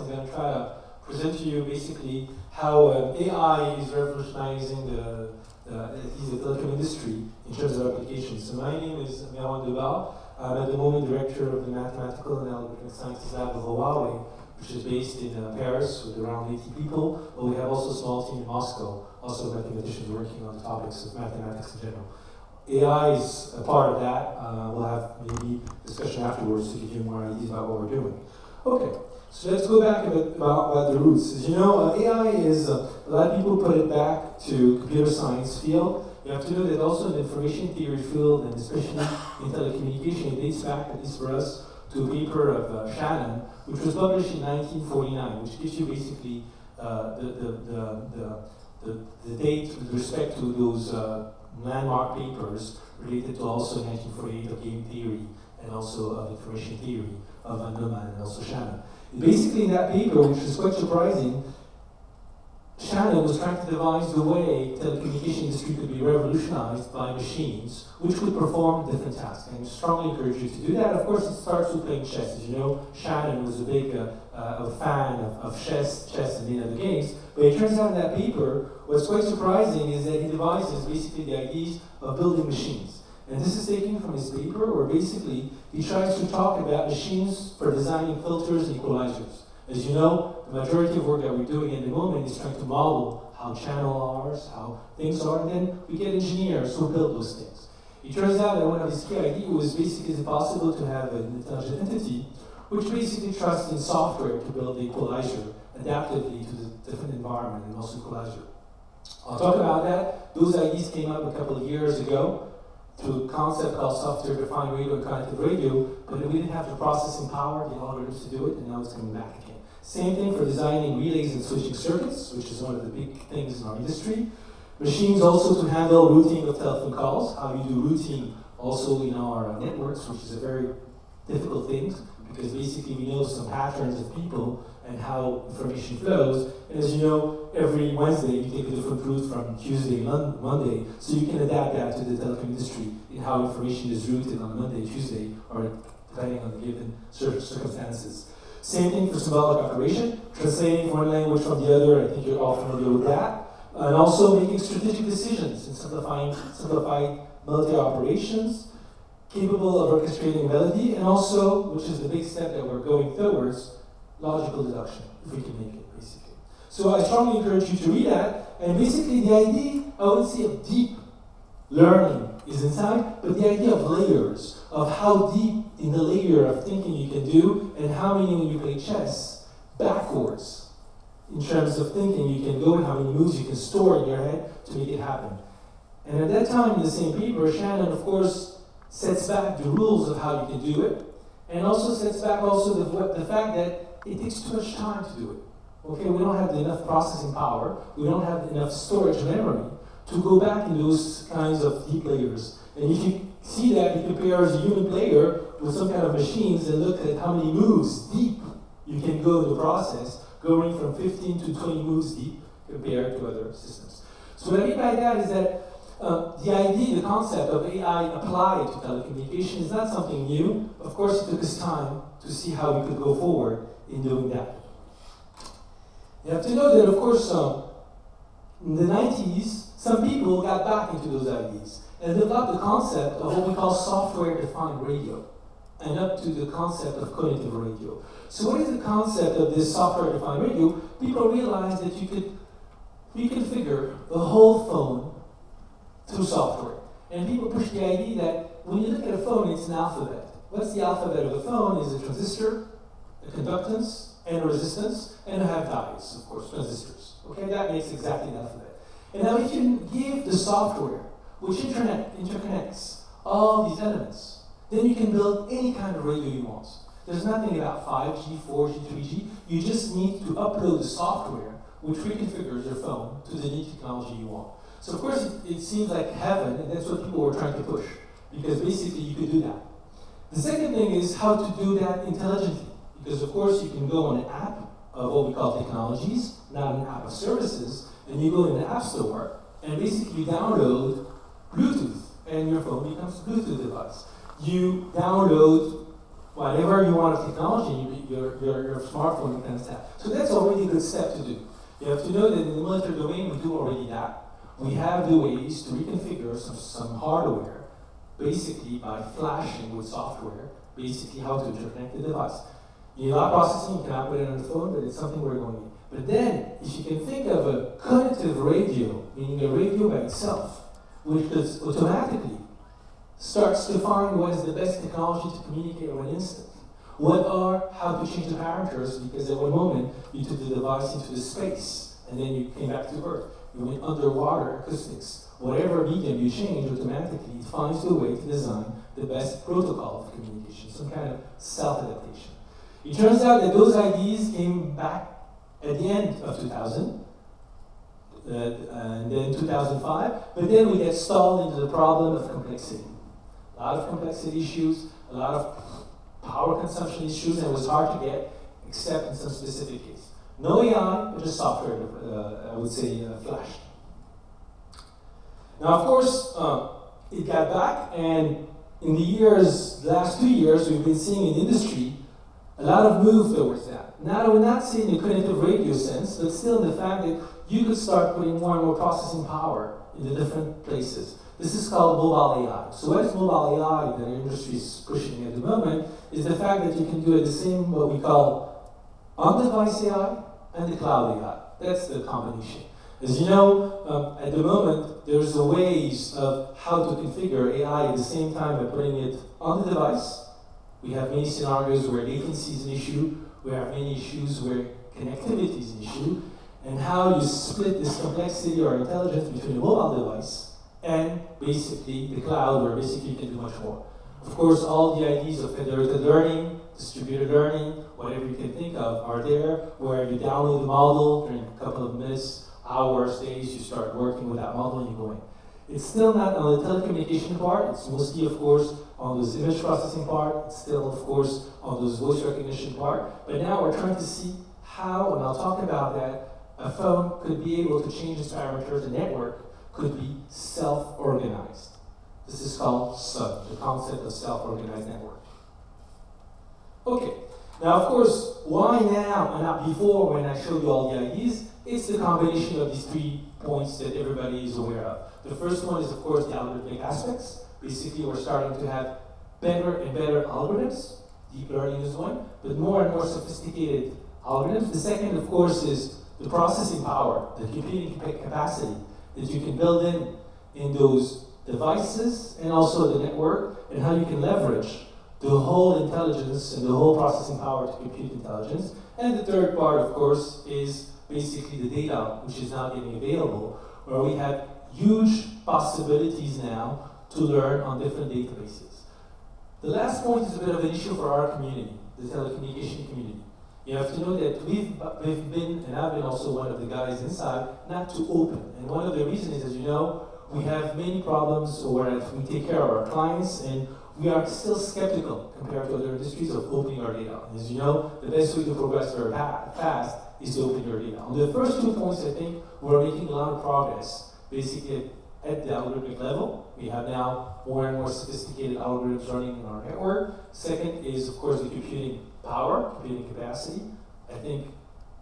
I'm going to try to present to you basically how uh, AI is revolutionizing the, the, the telecom industry in terms of applications. So my name is Merouane Debbah. I'm at the moment director of the Mathematical and Algorithmic Sciences Lab of Huawei, which is based in uh, Paris with around 80 people. But we have also a small team in Moscow, also mathematicians working on the topics of mathematics in general. AI is a part of that. Uh, we'll have maybe discussion afterwards to give you more ideas about what we're doing. Okay, so let's go back a bit about, about the roots. As you know, uh, AI is, uh, a lot of people put it back to computer science field. You have to know that also in the information theory field, and especially in telecommunication, it dates back, at least for us, to a paper of uh, Shannon, which was published in 1949, which gives you basically uh, the, the, the, the, the, date with respect to those uh, landmark papers related to also 1948 of game theory and also of information theory of von Neumann and also Shannon. Basically, in that paper, which is quite surprising, Shannon was trying to devise the way telecommunication industry could be revolutionized by machines, which would perform different tasks. And I strongly encourage you to do that. Of course, it starts with playing chess. As you know, Shannon was a big uh, uh, a fan of, of chess, chess and many other games. But it turns out in that paper, what's quite surprising is that he devises basically the ideas of building machines. And this is taken from his paper, where basically he tries to talk about machines for designing filters and equalizers. As you know, the majority of work that we're doing at the moment is trying to model how channel are, how things are, and then we get engineers who build those things. It turns out that one of his key ideas was basically is it possible to have an intelligent entity which basically trusts in software to build the equalizer adaptively to the different environment and also equalizer. I'll talk about that. Those ideas came up a couple of years ago to concept called software-defined radio and connected radio, but we didn't have the processing power, the algorithms to do it, and now it's coming back again. Same thing for designing relays and switching circuits, which is one of the big things in our industry. Machines also to handle routing of telephone calls, how you do routing also in our networks, which is a very difficult thing, because basically we know some patterns of people and how information flows. And as you know, every Wednesday you take a different route from Tuesday, Mon Monday, so you can adapt that to the telecom industry in how information is routed on Monday, Tuesday, or depending on the given circumstances. Same thing for symbolic operation, translating one language from the other, I think you're all familiar with that. And also making strategic decisions and simplifying simplified military operations, capable of orchestrating melody, and also, which is the big step that we're going towards, logical deduction, if we can make it. So I strongly encourage you to read that, and basically the idea, I wouldn't say of deep learning is inside, but the idea of layers, of how deep in the layer of thinking you can do, and how many when you play chess, backwards, in terms of thinking you can go and how many moves you can store in your head to make it happen. And at that time in the same paper, Shannon, of course, sets back the rules of how you can do it, and also sets back also the, the fact that it takes too much time to do it. Okay, we don't have enough processing power, we don't have enough storage memory to go back in those kinds of deep layers. And if you see that, he compares a human player with some kind of machines and look at how many moves deep you can go in the process, going from 15 to 20 moves deep compared to other systems. So what I mean by that is that uh, the idea, the concept of AI applied to telecommunication is not something new. Of course, it took us time to see how we could go forward in doing that. You have to know that, of course, in the 90s, some people got back into those ideas and developed the concept of what we call software-defined radio and up to the concept of cognitive radio. So what is the concept of this software-defined radio? People realized that you could reconfigure the whole phone through software. And people push the idea that when you look at a phone, it's an alphabet. What's the alphabet of a phone? Is a transistor, a conductance, and resistance, and have diodes, of course, transistors. Okay, that makes exactly an alphabet. And now if you give the software, which internet interconnects all these elements, then you can build any kind of radio you want. There's nothing about 5G, 4G, 3G. You just need to upload the software which reconfigures your phone to the new technology you want. So of course it, it seems like heaven, and that's what people were trying to push, because basically you could do that. The second thing is how to do that intelligently. Because of course you can go on an app of what we call technologies, not an app of services, and you go in the app store and basically you download Bluetooth and your phone becomes a Bluetooth device. You download whatever you want of technology, you, your, your, your smartphone can have. So that's already a good step to do. You have to know that in the military domain, we do already that. We have the ways to reconfigure some, some hardware, basically by flashing with software, basically how to interconnect the device. You know, processing, you cannot put it on the phone, but it's something we're going in. But then, if you can think of a cognitive radio, meaning a radio by itself, which does automatically starts to find what is the best technology to communicate on an instant. What are how to change the parameters because at one moment you took the device into the space and then you came back to Earth. You went underwater acoustics. Whatever medium you change, automatically it finds the way to design the best protocol of communication, some kind of self-adaptation. It turns out that those ideas came back at the end of 2000, uh, and then 2005, but then we get stalled into the problem of complexity. A lot of complexity issues, a lot of power consumption issues, and it was hard to get, except in some specific case. No AI, but just software, uh, I would say, uh, Flash. Now, of course, uh, it got back, and in the years, last two years, we've been seeing in industry a lot of move towards that. Now, we're not seeing the cognitive radio sense, but still the fact that you could start putting more and more processing power in the different places. This is called mobile AI. So what is mobile AI that industry is pushing at the moment is the fact that you can do it the same, what we call on-device AI and the cloud AI. That's the combination. As you know, um, at the moment, there's a ways of how to configure AI at the same time by putting it on the device. We have many scenarios where latency is an issue. We have many issues where connectivity is an issue. And how you split this complexity or intelligence between a mobile device and basically the cloud where basically you can do much more. Of course, all the ideas of federated learning, distributed learning, whatever you can think of are there, where you download the model during a couple of minutes, hours, days, you start working with that model and you go in. It's still not on the telecommunication part, it's mostly, of course, on this image processing part, still, of course, on this voice recognition part, but now we're trying to see how, and I'll talk about that, a phone could be able to change its parameters, a network, could be self-organized. This is called SUD, the concept of self-organized network. Okay, now of course, why now and not before when I showed you all the ideas? It's the combination of these three points that everybody is aware of. The first one is of course the algorithmic aspects. Basically, we're starting to have better and better algorithms. Deep learning is one, but more and more sophisticated algorithms. The second, of course, is the processing power, the computing capacity that you can build in in those devices and also the network and how you can leverage the whole intelligence and the whole processing power to compute intelligence. And the third part, of course, is basically the data, which is now getting available, where we have huge possibilities now to learn on different databases. The last point is a bit of an issue for our community, the telecommunication community. You have to know that we've, we've been, and I've been also one of the guys inside, not too open. And one of the reasons is, as you know, we have many problems where we take care of our clients and we are still skeptical compared to other industries of opening our data. As you know, the best way to progress very fast is to open your data. On the first two points, I think we're making a lot of progress. Basically, at the algorithmic level, we have now more and more sophisticated algorithms running in our network. Second is, of course, the computing power, computing capacity. I think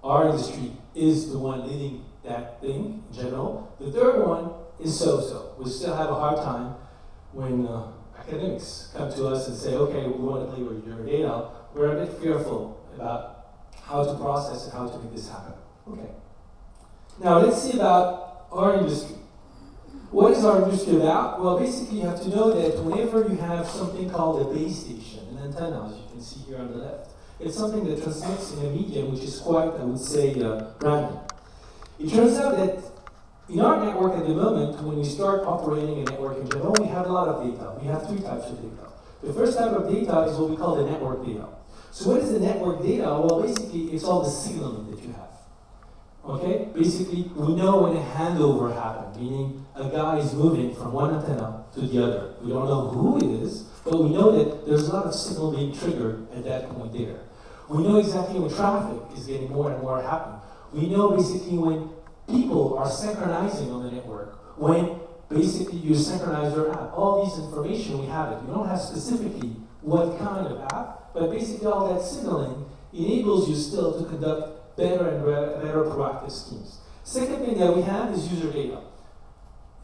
our industry is the one leading that thing in general. The third one is so-so. We still have a hard time when uh, academics come to us and say, okay, we want to play with your data. We're a bit fearful about how to process and how to make this happen. Okay. Now let's see about our industry. What is our industry about? Well, basically you have to know that whenever you have something called a base station, an antenna, as you can see here on the left, it's something that transmits in a medium which is quite, I would say, uh, random. It turns out that in our network at the moment, when we start operating a network in general, we have a lot of data. We have three types of data. The first type of data is what we call the network data. So what is the network data? Well, basically, it's all the signaling that you have. Okay? Basically, we know when a handover happened, meaning a guy is moving from one antenna to the other. We don't know who it is, but we know that there's a lot of signal being triggered at that point there. We know exactly when traffic is getting more and more happen. We know basically when people are synchronizing on the network, when basically you synchronize your app. All these information, we have it. We don't have specifically what kind of app, but basically all that signaling enables you still to conduct better and better proactive schemes. Second thing that we have is user data.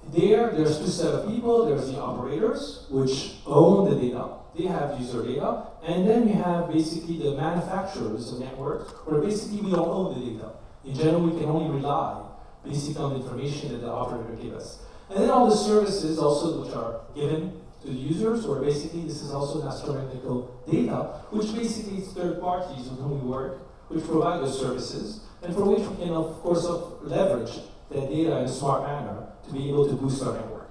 There, there's two set of people. There's the operators, which own the data. They have user data. And then you have basically the manufacturers of networks, where basically we don't own the data. In general, we can only rely basically on the information that the operator gives us. And then all the services also which are given to the users, or basically this is also astronomical data, which basically is third parties with whom we work, which provide those services, and for which we can of course leverage that data in a smart manner to be able to boost our network.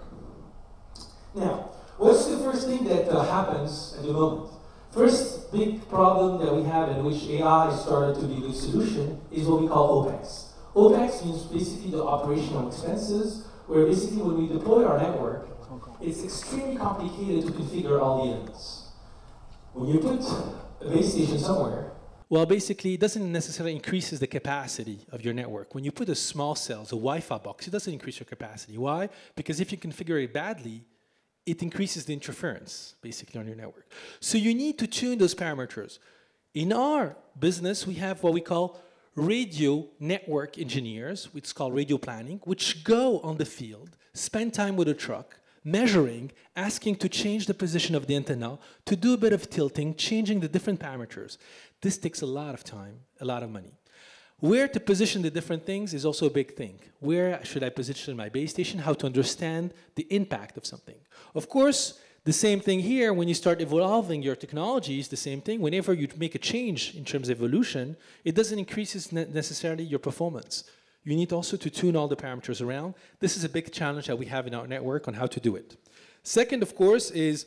Now, what's the first thing that uh, happens at the moment? First big problem that we have in which AI started to be the solution is what we call OPEX. OPEX means basically the operational expenses, where basically when we deploy our network, it's extremely complicated to configure all the elements. When you put a base station somewhere, well, basically, it doesn't necessarily increases the capacity of your network. When you put a small cell, a Wi-Fi box, it doesn't increase your capacity. Why? Because if you configure it badly, it increases the interference, basically, on your network. So you need to tune those parameters. In our business, we have what we call radio network engineers, which is called radio planning, which go on the field, spend time with a truck, measuring, asking to change the position of the antenna, to do a bit of tilting, changing the different parameters. This takes a lot of time, a lot of money. Where to position the different things is also a big thing. Where should I position my base station? How to understand the impact of something. Of course, the same thing here, when you start evolving your technology, technologies, the same thing. Whenever you make a change in terms of evolution, it doesn't increase necessarily your performance. You need also to tune all the parameters around. This is a big challenge that we have in our network on how to do it. Second, of course, is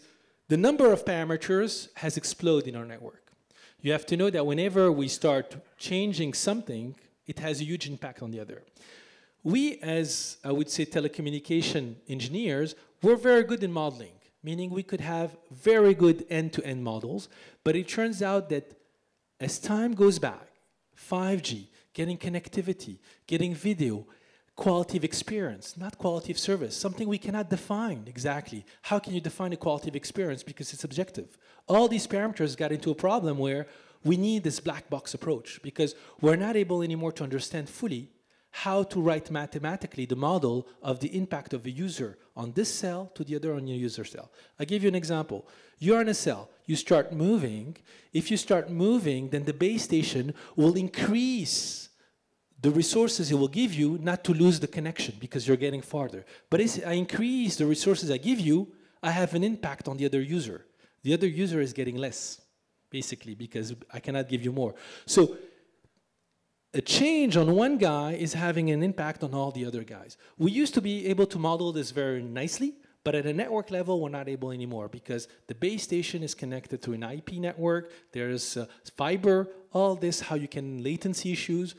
the number of parameters has exploded in our network. You have to know that whenever we start changing something, it has a huge impact on the other. We, as I would say telecommunication engineers, we're very good in modeling, meaning we could have very good end-to-end -end models, but it turns out that as time goes by, 5G, getting connectivity, getting video, quality of experience, not quality of service, something we cannot define exactly. How can you define a quality of experience because it's subjective? All these parameters got into a problem where we need this black box approach because we're not able anymore to understand fully how to write mathematically the model of the impact of a user on this cell to the other on your user cell. I'll give you an example. You're in a cell, you start moving. If you start moving, then the base station will increase the resources it will give you not to lose the connection because you're getting farther. But if I increase the resources I give you, I have an impact on the other user. The other user is getting less, basically, because I cannot give you more. So a change on one guy is having an impact on all the other guys. We used to be able to model this very nicely, but at a network level, we're not able anymore because the base station is connected to an IP network, there's uh, fiber, all this, how you can latency issues.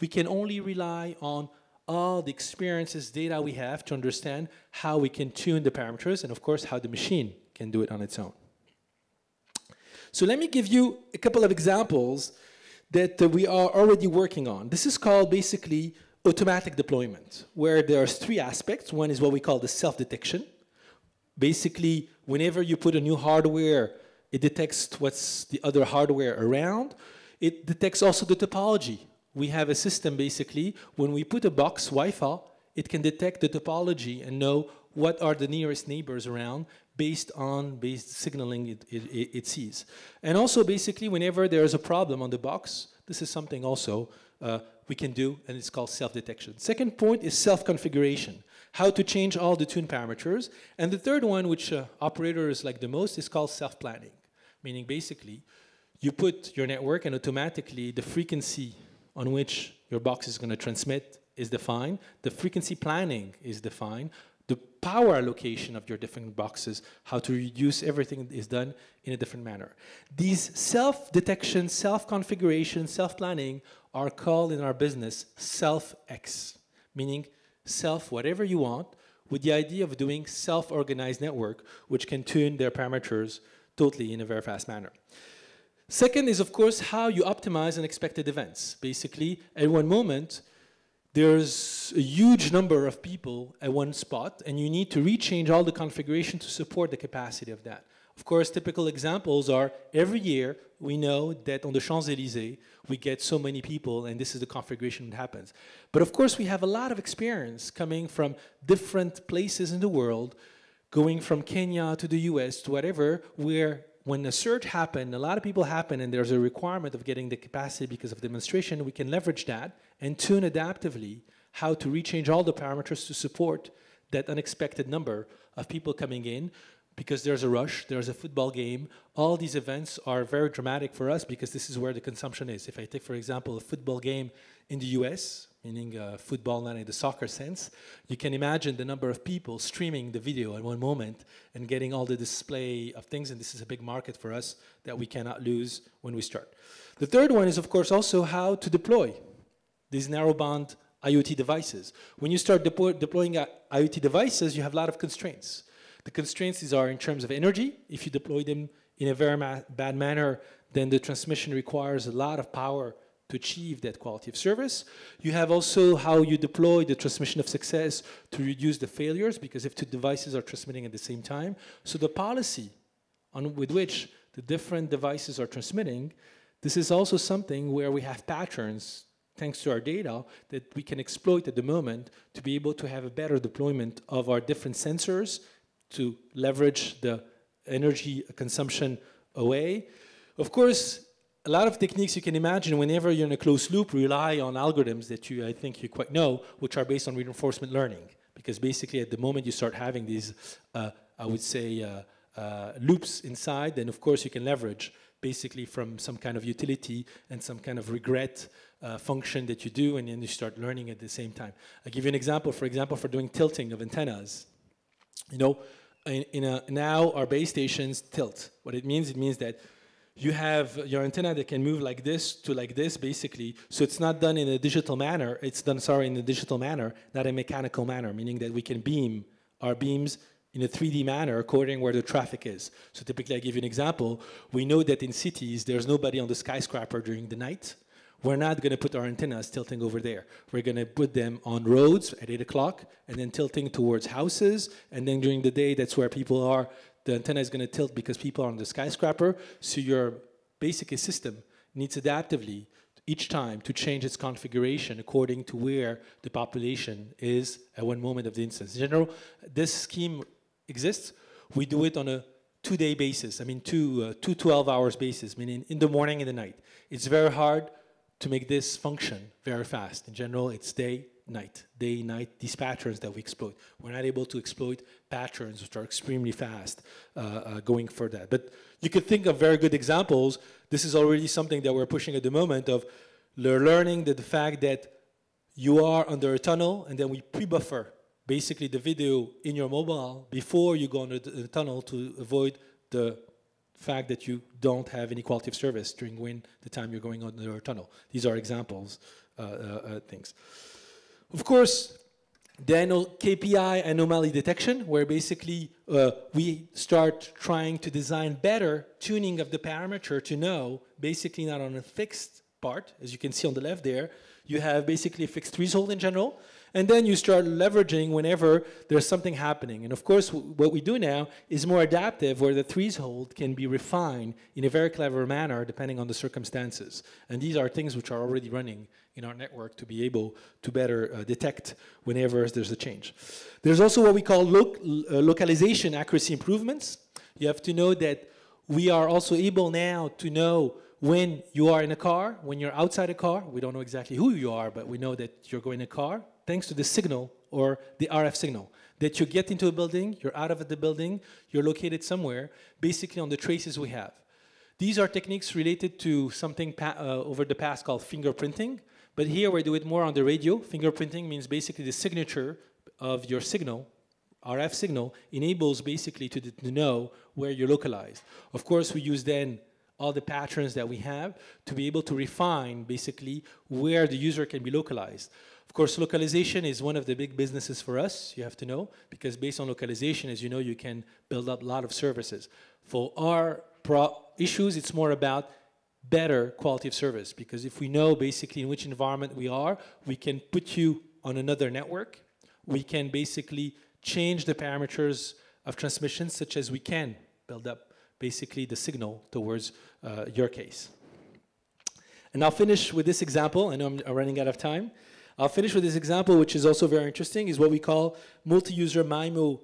We can only rely on all the experiences, data we have to understand how we can tune the parameters and of course how the machine can do it on its own. So let me give you a couple of examples that we are already working on. This is called basically automatic deployment, where there's three aspects. One is what we call the self-detection. Basically, whenever you put a new hardware, it detects what's the other hardware around. It detects also the topology. We have a system basically, when we put a box Wi-Fi, it can detect the topology and know what are the nearest neighbors around based on based signaling it, it, it, sees. And also basically whenever there is a problem on the box, this is something also uh, we can do and it's called self-detection. Second point is self-configuration, how to change all the tune parameters. And the third one, which uh, operators like the most, is called self-planning, meaning basically you put your network and automatically the frequency on which your box is going to transmit is defined, the frequency planning is defined, the power allocation of your different boxes, how to reduce everything is done in a different manner. These self-detection, self-configuration, self-planning are called in our business self-X, meaning self whatever you want, with the idea of doing self-organized network, which can tune their parameters totally in a very fast manner. Second is, of course, how you optimize unexpected events. Basically, at one moment, there's a huge number of people at one spot and you need to rechange all the configuration to support the capacity of that. Of course, typical examples are every year we know that on the Champs Elysees we get so many people, and this is the configuration that happens. But of course, we have a lot of experience coming from different places in the world, going from Kenya to the US to whatever, where when a surge happened, a lot of people happen, and there's a requirement of getting the capacity because of demonstration, we can leverage that and tune adaptively how to rechange all the parameters to support that unexpected number of people coming in because there's a rush, there's a football game. All these events are very dramatic for us because this is where the consumption is. If I take, for example, a football game in the US, meaning uh, football not in the soccer sense, you can imagine the number of people streaming the video at one moment and getting all the display of things, and this is a big market for us that we cannot lose when we start. The third one is, of course, also how to deploy these narrowband IoT devices. When you start deploying IoT devices, you have a lot of constraints. The constraints are in terms of energy. If you deploy them in a very bad manner, then the transmission requires a lot of power to achieve that quality of service. You have also how you deploy the transmission of success to reduce the failures, because if two devices are transmitting at the same time. So the policy on with which the different devices are transmitting, this is also something where we have patterns thanks to our data that we can exploit at the moment to be able to have a better deployment of our different sensors to leverage the energy consumption away. Of course, a lot of techniques you can imagine whenever you're in a closed loop rely on algorithms that you, I think you quite know, which are based on reinforcement learning. Because basically at the moment you start having these, uh, I would say, uh, uh, loops inside, then of course you can leverage basically from some kind of utility and some kind of regret uh, function that you do, and then you start learning at the same time. I'll give you an example, for example, for doing tilting of antennas. You know, in, in a, now our base stations tilt. What it means, it means that you have your antenna that can move like this to like this, basically. So it's not done in a digital manner. It's done, sorry, in a digital manner, not a mechanical manner, meaning that we can beam our beams in a 3D manner according where the traffic is. So typically, I give you an example. We know that in cities, there's nobody on the skyscraper during the night we're not going to put our antennas tilting over there. We're going to put them on roads at 8 o'clock and then tilting towards houses. And then during the day, that's where people are. The antenna is going to tilt because people are on the skyscraper. So your basic system needs adaptively each time to change its configuration according to where the population is at one moment of the instance. In general, this scheme exists. We do it on a two-day basis. I mean, two, uh, two 12 hours basis, meaning in the morning and the night. It's very hard to make this function very fast. In general, it's day, night, day, night, these patterns that we exploit. We're not able to exploit patterns which are extremely fast uh, uh, going for that. But you could think of very good examples. This is already something that we're pushing at the moment of learning that the fact that you are under a tunnel and then we pre-buffer basically the video in your mobile before you go under the tunnel to avoid the fact that you don't have any quality of service during when the time you're going under a tunnel. These are examples, uh, uh, uh things. Of course, the KPI anomaly detection, where basically uh, we start trying to design better tuning of the parameter to know, basically not on a fixed part, as you can see on the left there, you have basically a fixed threshold in general, and then you start leveraging whenever there's something happening. And of course, what we do now is more adaptive, where the threshold can be refined in a very clever manner depending on the circumstances. And these are things which are already running in our network to be able to better uh, detect whenever there's a change. There's also what we call lo uh, localization accuracy improvements. You have to know that we are also able now to know when you are in a car, when you're outside a car, we don't know exactly who you are, but we know that you're going in a car, thanks to the signal or the RF signal. That you get into a building, you're out of the building, you're located somewhere, basically on the traces we have. These are techniques related to something uh, over the past called fingerprinting, but here we do it more on the radio. Fingerprinting means basically the signature of your signal, RF signal, enables basically to, to know where you're localized. Of course, we use then all the patterns that we have to be able to refine basically where the user can be localized. Of course, localization is one of the big businesses for us, you have to know, because based on localization, as you know, you can build up a lot of services. For our issues, it's more about better quality of service, because if we know basically in which environment we are, we can put you on another network. We can basically change the parameters of transmission, such as we can build up basically the signal towards uh, your case. And I'll finish with this example. I know I'm running out of time. I'll finish with this example, which is also very interesting, is what we call multi-user MIMO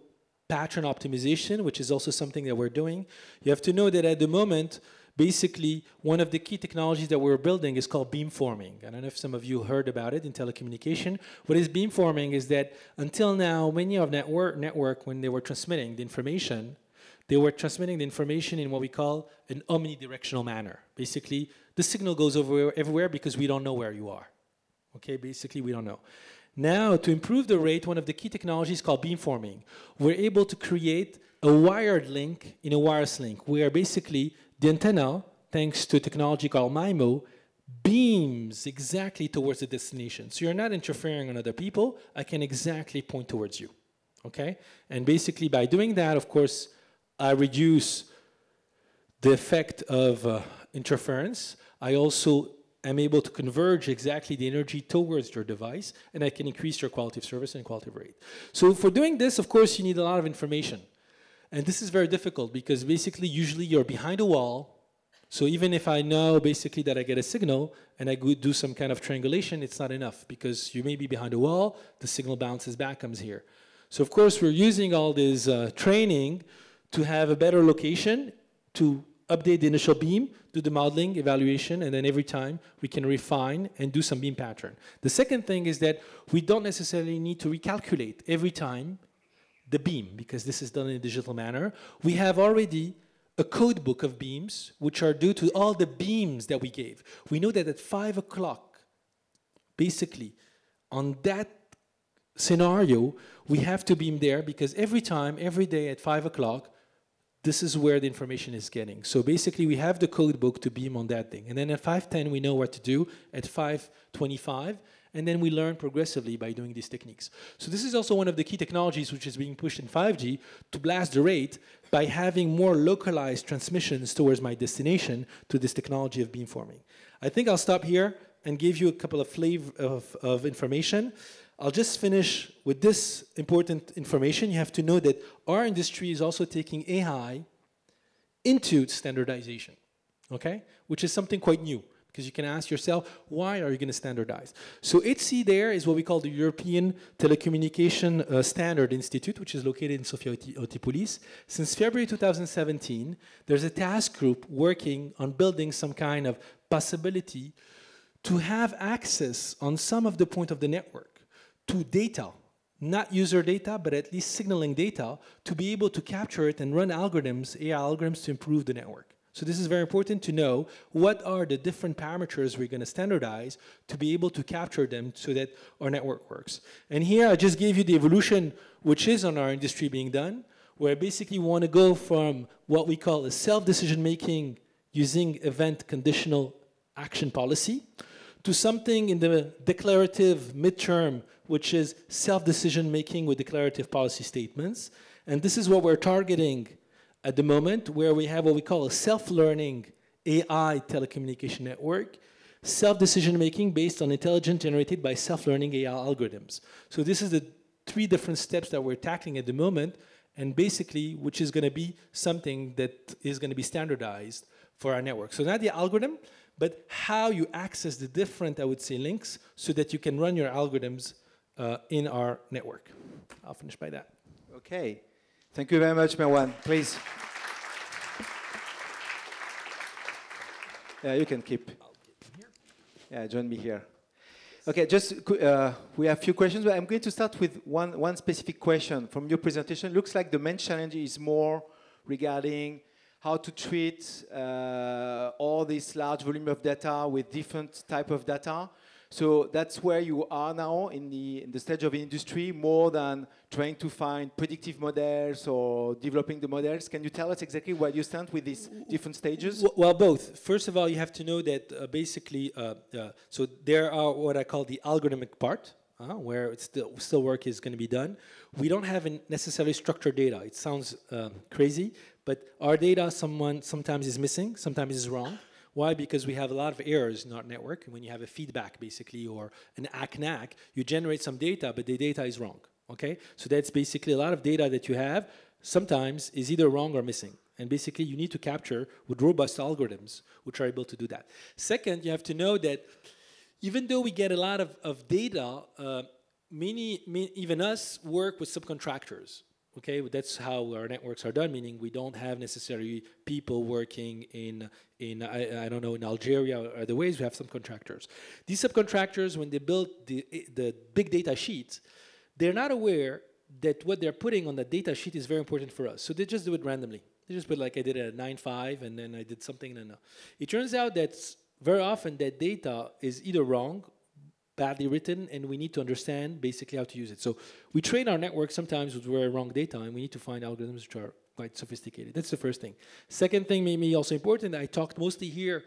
pattern optimization, which is also something that we're doing. You have to know that at the moment, basically, one of the key technologies that we're building is called beamforming. I don't know if some of you heard about it in telecommunication. What is beamforming is that until now, many of network, network when they were transmitting the information, they were transmitting the information in what we call an omnidirectional manner. Basically, the signal goes over everywhere because we don't know where you are. Okay, basically we don't know. Now, to improve the rate, one of the key technologies called beamforming. We're able to create a wired link in a wireless link, where basically the antenna, thanks to technology called MIMO, beams exactly towards the destination. So you're not interfering on other people. I can exactly point towards you. Okay? And basically, by doing that, of course, I reduce the effect of uh, interference. I also am able to converge exactly the energy towards your device, and I can increase your quality of service and quality of rate. So for doing this, of course, you need a lot of information. And this is very difficult because basically, usually you're behind a wall. So even if I know basically that I get a signal and I do some kind of triangulation, it's not enough because you may be behind a wall, the signal bounces back, comes here. So of course, we're using all this uh, training to have a better location to update the initial beam, do the modeling, evaluation, and then every time we can refine and do some beam pattern. The second thing is that we don't necessarily need to recalculate every time the beam, because this is done in a digital manner. We have already a code book of beams, which are due to all the beams that we gave. We know that at 5 o'clock, basically, on that scenario, we have to beam there because every time, every day at 5 o'clock, this is where the information is getting. So basically, we have the code book to beam on that thing. And then at 510, we know what to do. At 525, and then we learn progressively by doing these techniques. So this is also one of the key technologies which is being pushed in 5G to blast the rate by having more localized transmissions towards my destination to this technology of beamforming. I think I'll stop here and give you a couple of flavor of, of information. I'll just finish with this important information. You have to know that our industry is also taking AI into standardization, okay? Which is something quite new because you can ask yourself, why are you going to standardize? So ETSI there is what we call the European Telecommunication uh, Standard Institute, which is located in Sophia Antipolis. Since February 2017, there's a task group working on building some kind of possibility to have access on some of the point of the network to data, not user data, but at least signaling data, to be able to capture it and run algorithms, AI algorithms to improve the network. So this is very important to know what are the different parameters we're going to standardize to be able to capture them so that our network works. And here I just gave you the evolution which is on our industry being done, where basically we want to go from what we call a self-decision making using event conditional action policy to something in the declarative midterm which is self-decision making with declarative policy statements. And this is what we're targeting at the moment, where we have what we call a self-learning AI telecommunication network, self-decision making based on intelligence generated by self-learning AI algorithms. So this is the three different steps that we're tackling at the moment, and basically, which is going to be something that is going to be standardized for our network. So not the algorithm, but how you access the different, I would say, links so that you can run your algorithms uh, in our network. I'll finish by that. Okay. Thank you very much, Merouane. Please. Yeah, you can keep. Yeah, join me here. Okay, just uh, we have a few questions, but I'm going to start with one, one specific question from your presentation. Looks like the main challenge is more regarding how to treat uh, all this large volume of data with different type of data. So that's where you are now in the, in the stage of industry, more than trying to find predictive models or developing the models. Can you tell us exactly where you stand with these different stages? Well, both. First of all, you have to know that uh, basically, uh, uh, so there are what I call the algorithmic part, uh, where it's still, still work is going to be done. We don't have necessarily structured data. It sounds um, crazy, but our data someone sometimes is missing, sometimes is wrong. Why? Because we have a lot of errors in our network. When you have a feedback, basically, or an ACK/NACK, you generate some data, but the data is wrong. Okay? So that's basically a lot of data that you have sometimes is either wrong or missing. And basically, you need to capture with robust algorithms which are able to do that. Second, you have to know that even though we get a lot of, of data, uh, many, many, even us work with subcontractors. Okay, that's how our networks are done. Meaning we don't have necessarily people working in in I, I don't know in Algeria or other ways. We have some contractors These subcontractors, when they build the the big data sheets, they're not aware that what they're putting on the data sheet is very important for us. So they just do it randomly. They just put like I did a 9.5 and then I did something and then it turns out that very often that data is either wrong, badly written, and we need to understand basically how to use it. So we train our network sometimes with very wrong data and we need to find algorithms which are quite sophisticated. That's the first thing. Second thing, maybe also important, I talked mostly here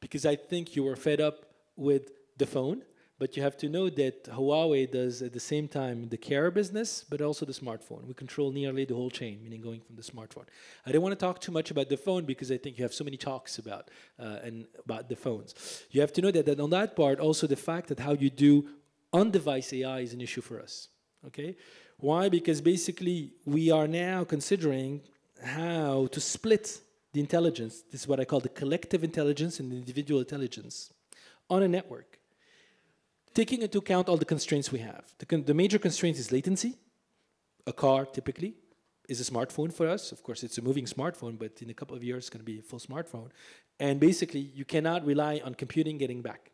because I think you were fed up with the phone but you have to know that Huawei does at the same time the carrier business, but also the smartphone. We control nearly the whole chain, meaning going from the smartphone. I don't want to talk too much about the phone because I think you have so many talks about uh, and about the phones. You have to know that, that on that part, also the fact that how you do on-device AI is an issue for us. Okay, why? Because basically we are now considering how to split the intelligence. This is what I call the collective intelligence and the individual intelligence on a network taking into account all the constraints we have. The, con the major constraint is latency. A car typically is a smartphone for us. Of course, it's a moving smartphone, but in a couple of years, it's going to be a full smartphone. And basically, you cannot rely on computing getting back.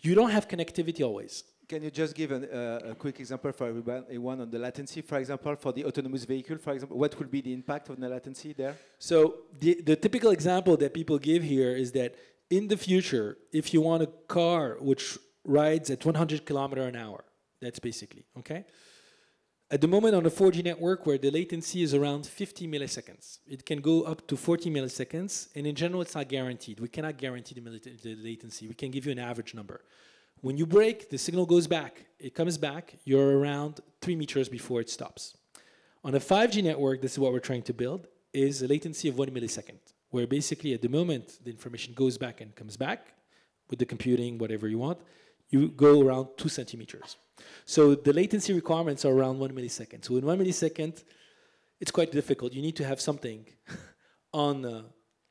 You don't have connectivity always. Can you just give an, uh, a quick example for everyone on the latency, for example, for the autonomous vehicle, for example, what would be the impact of the latency there? So the, the typical example that people give here is that in the future, if you want a car which rides at 100 kilometer an hour. That's basically, okay? At the moment on a 4G network where the latency is around 50 milliseconds, it can go up to 40 milliseconds, and in general it's not guaranteed. We cannot guarantee the, the latency. We can give you an average number. When you break, the signal goes back. It comes back, you're around three meters before it stops. On a 5G network, this is what we're trying to build, is a latency of one millisecond, where basically at the moment the information goes back and comes back with the computing, whatever you want, you go around two centimeters. So the latency requirements are around one millisecond. So in one millisecond, it's quite difficult. You need to have something on, uh,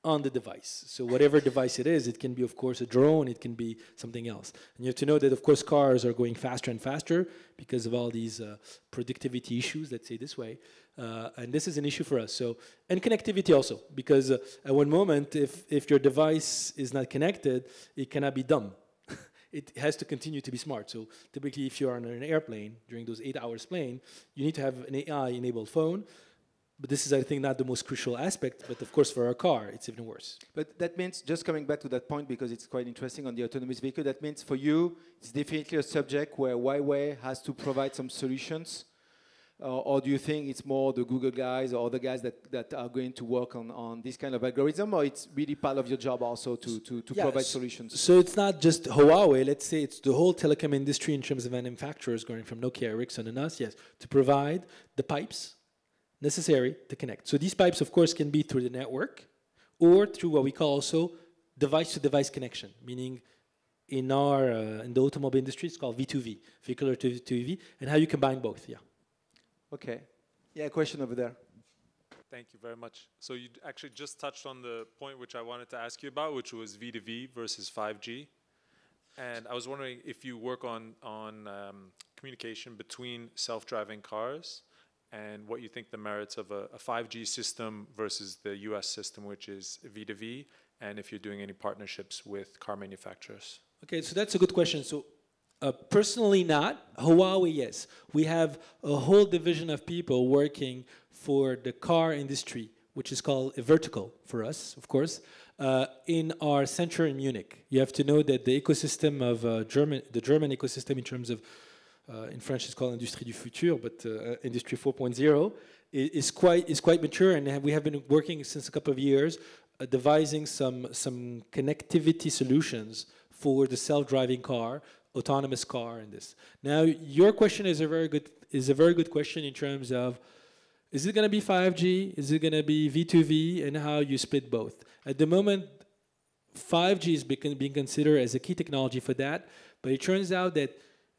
on the device. So whatever device it is, it can be, of course, a drone, it can be something else. And you have to know that, of course, cars are going faster and faster because of all these uh, productivity issues, let's say this way. Uh, and this is an issue for us. So, and connectivity also, because uh, at one moment, if, if your device is not connected, it cannot be dumb it has to continue to be smart. So typically, if you're on an airplane during those eight hours plane, you need to have an AI-enabled phone. But this is, I think, not the most crucial aspect. But of course, for our car, it's even worse. But that means, just coming back to that point, because it's quite interesting on the autonomous vehicle, that means for you, it's definitely a subject where Huawei has to provide some solutions or do you think it's more the Google guys or other guys that, that are going to work on, on this kind of algorithm, or it's really part of your job also to, to, to yeah, provide solutions? So it's not just Huawei, let's say it's the whole telecom industry in terms of manufacturers going from Nokia, Ericsson, and us, yes, to provide the pipes necessary to connect. So these pipes, of course, can be through the network or through what we call also device-to-device -device connection, meaning in our uh, in the automobile industry, it's called V2V, vehicular to, to EV, and how you combine both, yeah. Okay. Yeah, question over there. Thank you very much. So you actually just touched on the point which I wanted to ask you about, which was V2V versus 5G. And I was wondering if you work on, on um, communication between self-driving cars and what you think the merits of a, a 5G system versus the US system, which is V2V, and if you're doing any partnerships with car manufacturers. Okay, so that's a good question. So uh, personally not. Huawei, yes. We have a whole division of people working for the car industry, which is called a vertical for us, of course, uh, in our center in Munich. You have to know that the ecosystem of uh, German, the German ecosystem in terms of, uh, in French it's called Industrie du Futur, but uh, Industry 4.0, is quite, is quite mature and we have been working since a couple of years uh, devising some, some connectivity solutions for the self-driving car autonomous car and this. Now, your question is a very good is a very good question in terms of is it going to be 5G? Is it going to be V2V? And how you split both? At the moment, 5G is being considered as a key technology for that, but it turns out that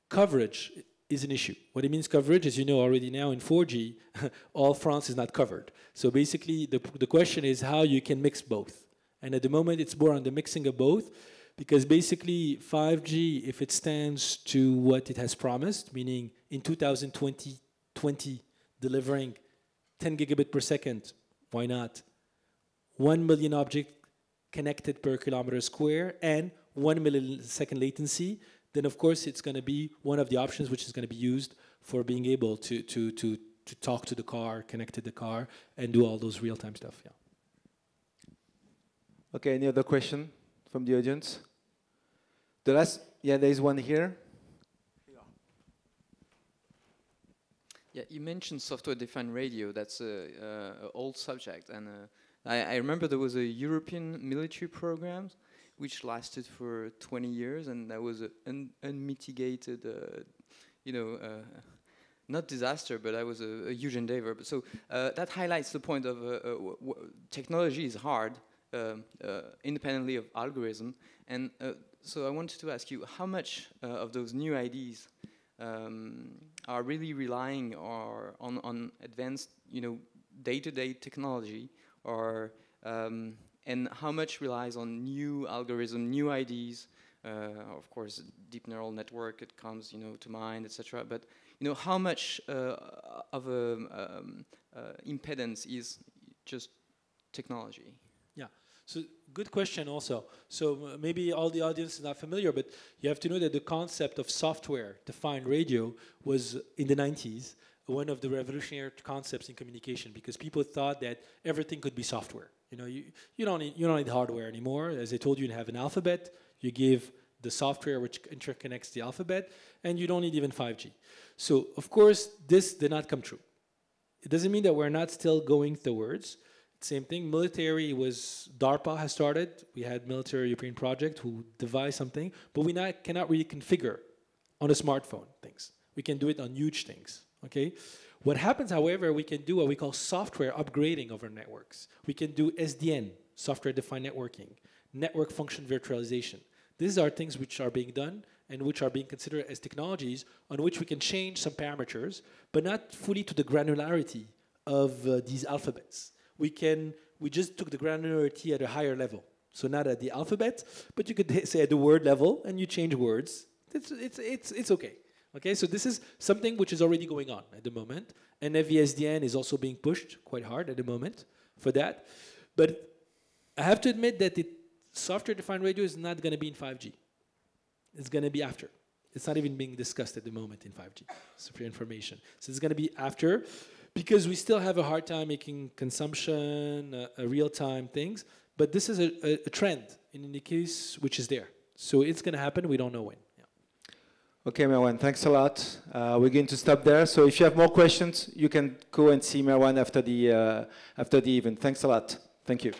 coverage is an issue. What it means coverage, as you know already now in 4G, all France is not covered. So basically, the, the question is how you can mix both. And at the moment, it's more on the mixing of both, because basically 5G, if it stands to what it has promised, meaning in 2020, 20, delivering 10 gigabit per second, why not? 1 million objects connected per kilometer square and 1 millisecond latency, then of course it's going to be one of the options which is going to be used for being able to, to, to, to talk to the car, connect to the car, and do all those real-time stuff. Yeah. Okay, any other question from the audience? The last, yeah, there is one here. Yeah, you mentioned software-defined radio. That's a, old subject, and uh, I, I, remember there was a European military program which lasted for 20 years, and that was an unmitigated, uh, you know, uh, not disaster, but that was a, a huge endeavor. But so uh, that highlights the point of uh, technology is hard, independently of algorithm, and so I wanted to ask you how much of those new ideas um, are really relying or on, on advanced, you know, day-to-day -day technology, or um, and how much relies on new algorithm, new ideas. Uh, of course, deep neural network it comes, you know, to mind, etc. But you know, how much uh, of a um, uh, impedance is just technology? So good question also. So maybe all the audience is not familiar, but you have to know that the concept of software-defined radio was in the 90s one of the revolutionary concepts in communication because people thought that everything could be software. You know, you, you don't need you don't need hardware anymore. As I told you, you have an alphabet. You give the software which interconnects the alphabet, and you don't need even 5G. So of course, this did not come true. It doesn't mean that we're not still going towards. Same thing, military was, DARPA has started. We had military European project who devised something, but we not, cannot really configure on a smartphone things. We can do it on huge things, okay? What happens, however, we can do what we call software upgrading of our networks. We can do SDN, software-defined networking, network function virtualization. These are things which are being done and which are being considered as technologies on which we can change some parameters, but not fully to the granularity of uh, these alphabets we can we just took the granularity at a higher level. So not at the alphabet, but you could say at the word level, and you change words. It's it's it's it's okay. Okay, so this is something which is already going on at the moment, and NVSDN is also being pushed quite hard at the moment for that. But I have to admit that the software-defined radio is not going to be in 5G. It's going to be after. It's not even being discussed at the moment in 5G. So for information, so it's going to be after because we still have a hard time making consumption, uh, uh, real-time things. But this is a, a, a, trend in any case which is there. So it's going to happen. We don't know when. Yeah. Okay, Merouane, thanks a lot. Uh, we're going to stop there. So if you have more questions, you can go and see Merouane after the uh, after the event. Thanks a lot. Thank you.